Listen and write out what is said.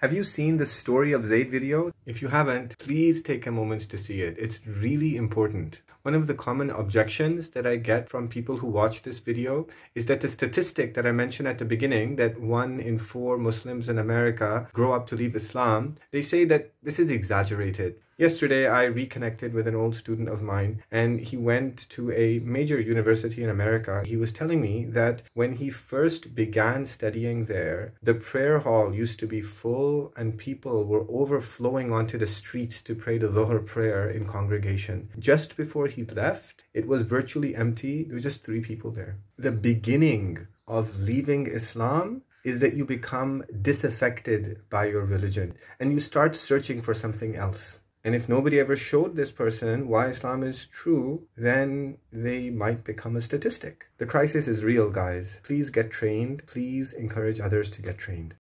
Have you seen the story of Zaid video? If you haven't, please take a moment to see it. It's really important. One of the common objections that I get from people who watch this video is that the statistic that I mentioned at the beginning, that one in four Muslims in America grow up to leave Islam, they say that this is exaggerated. Yesterday, I reconnected with an old student of mine, and he went to a major university in America. He was telling me that when he first began studying there, the prayer hall used to be full, and people were overflowing onto the streets to pray the Dhuhr prayer in congregation. Just before he left, it was virtually empty. There were just three people there. The beginning of leaving Islam is that you become disaffected by your religion and you start searching for something else. And if nobody ever showed this person why Islam is true, then they might become a statistic. The crisis is real, guys. Please get trained. Please encourage others to get trained.